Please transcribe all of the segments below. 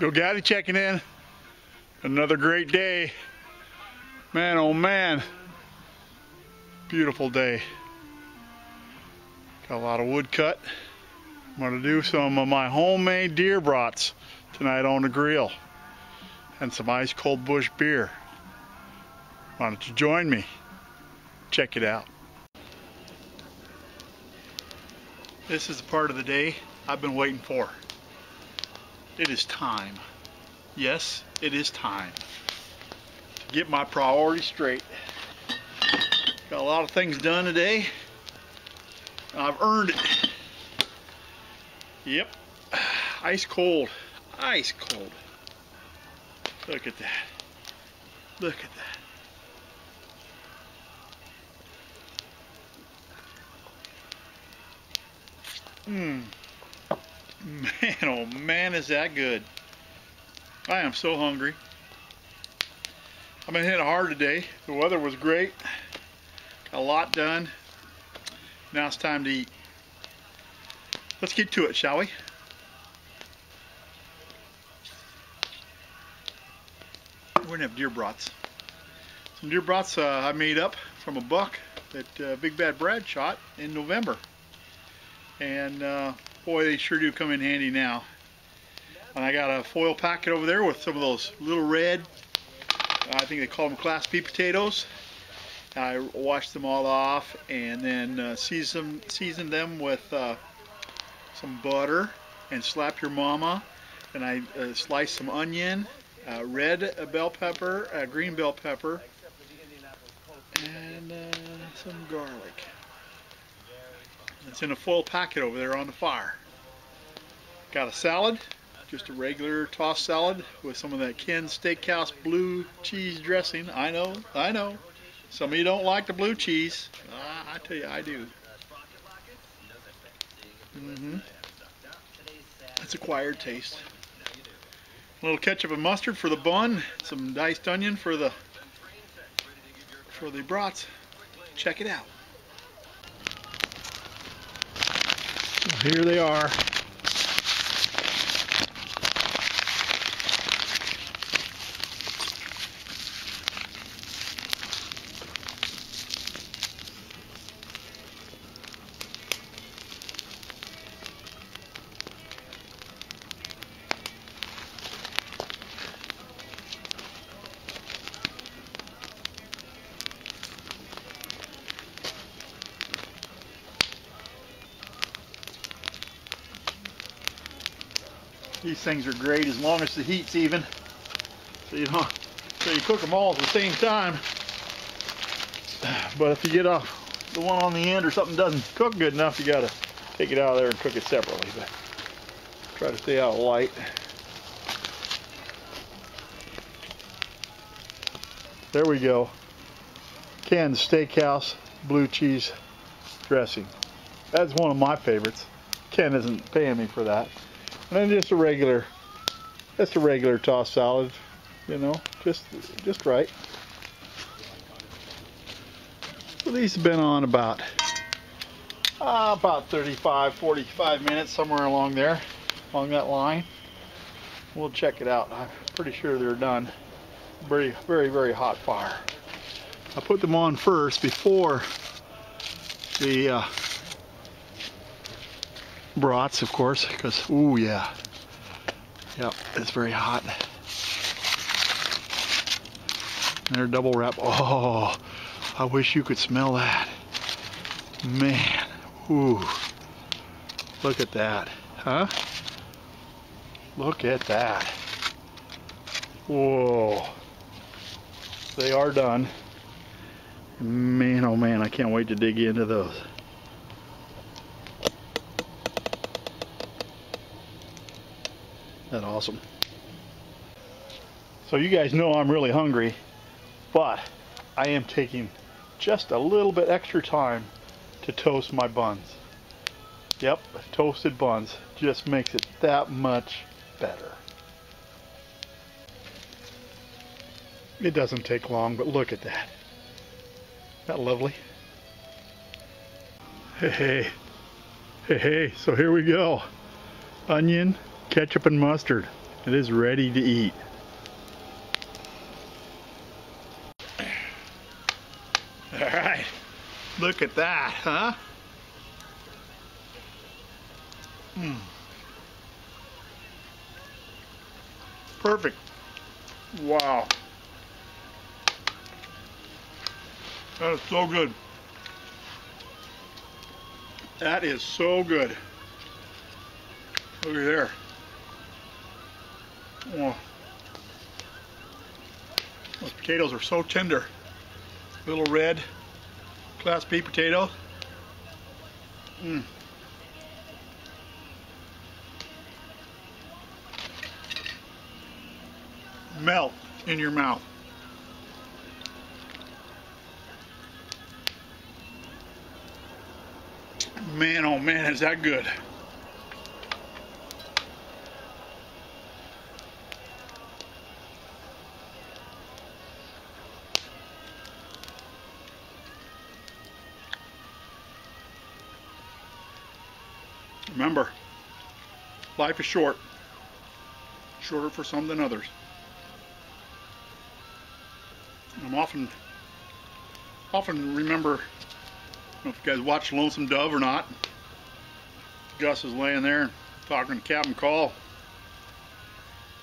Bill Goudy checking in. Another great day. Man, oh man. Beautiful day. Got a lot of wood cut. I'm gonna do some of my homemade deer brats tonight on the grill. And some ice cold Busch beer. Why don't you join me? Check it out. This is the part of the day I've been waiting for. It is time. Yes, it is time to get my priorities straight. Got a lot of things done today. I've earned it. Yep. Ice cold. Ice cold. Look at that. Look at that. Mmm. Man, oh man, is that good. I am so hungry. I've been hitting hard today. The weather was great. Got a lot done. Now it's time to eat. Let's get to it, shall we? We're gonna have deer brats. Some deer brats uh, I made up from a buck that uh, Big Bad Brad shot in November. And uh, boy, they sure do come in handy now. And I got a foil packet over there with some of those little red, I think they call them Class B potatoes. I washed them all off and then uh, season, seasoned them with uh, some butter and slap your mama. And I uh, sliced some onion, uh, red bell pepper, uh, green bell pepper, and uh, some garlic. It's in a foil packet over there on the fire. Got a salad, just a regular tossed salad with some of that Ken Steakhouse blue cheese dressing. I know, I know. Some of you don't like the blue cheese. Uh, I tell you, I do. Mm-hmm. It's acquired taste. A little ketchup and mustard for the bun. Some diced onion for the for the brats. Check it out. Here they are. These things are great as long as the heat's even. So you don't, so you cook them all at the same time. But if you get off the one on the end or something doesn't cook good enough, you gotta take it out of there and cook it separately. But try to stay out of light. There we go. Ken Steakhouse blue cheese dressing. That's one of my favorites. Ken isn't paying me for that. And then just a regular, just a regular tossed salad, you know, just just right. So these have been on about, uh, about 35, 45 minutes, somewhere along there, along that line. We'll check it out. I'm pretty sure they're done. Very, very, very hot fire. I put them on first before the uh, brats, of course, because, ooh, yeah. Yep, it's very hot. And they're double wrap. Oh, I wish you could smell that. Man, ooh. Look at that, huh? Look at that. Whoa. They are done. Man, oh man, I can't wait to dig into those. That awesome. So you guys know I'm really hungry, but I am taking just a little bit extra time to toast my buns. Yep, toasted buns just makes it that much better. It doesn't take long, but look at that. That lovely? Hey, hey, hey, hey, so here we go. Onion, ketchup and mustard. It is ready to eat. All right, look at that, huh? Mm. Perfect. Wow. That is so good. That is so good. Look at there. Oh. Those potatoes are so tender. Little red Class B potato. Mm. Melt in your mouth. Man, oh man, is that good. Remember, life is short. Shorter for some than others. I'm often, often remember, I don't know if you guys watch Lonesome Dove or not. Gus is laying there talking to Captain Call.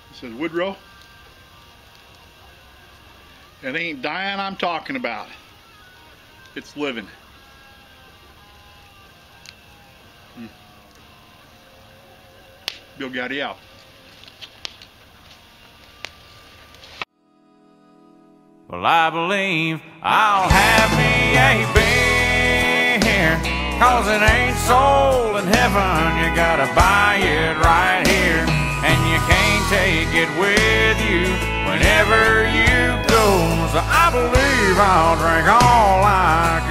He says, Woodrow, it ain't dying I'm talking about. It's living. Bill Out. Well, I believe I'll have me a beer. Cause it ain't sold in heaven, you gotta buy it right here. And you can't take it with you whenever you go. So I believe I'll drink all I